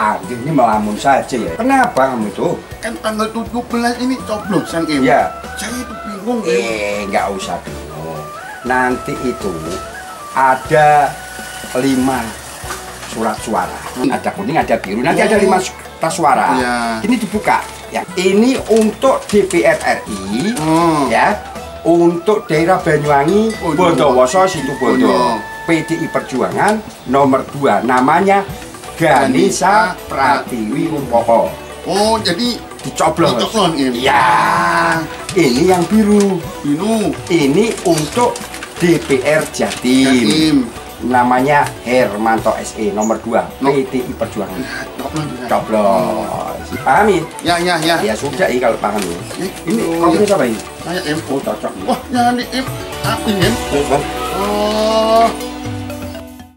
Andi ini melamun saja ya. Kenapa kamu itu? Kan tanggal 17 ini coblosan Im. Ya. Saya itu bingung. Eh, nggak usah dulu. Nanti itu ada lima surat suara. Ada kuning, ada biru. Nanti ada Oh. lima kertas suara. Iya. Ini dibuka. Ya, ini untuk DPR RI. Oh. Ya, untuk daerah Banyuwangi, Oh, Bondowoso, Situ Bondo. Oh, PDI Perjuangan nomor 2 namanya Ganisa Pratiwi Rumpoko. Oh, jadi Dicoblos. Dicoblos, Im. Iya. Ini yang biru. Binu. Ini untuk DPR Jatim. Jatim. Namanya Hermanto SE nomor 2 No. PDI Perjuangan. Coblos. bisa. Coblos. Pahami? Ya, ya, ya. Ya sudah ya kalau paham ya. Ini oh, kopinya siapa ini? Saya Im. Oh cocok. Wah, jangan di Im. Aku Im. Terus, Bang? Oh,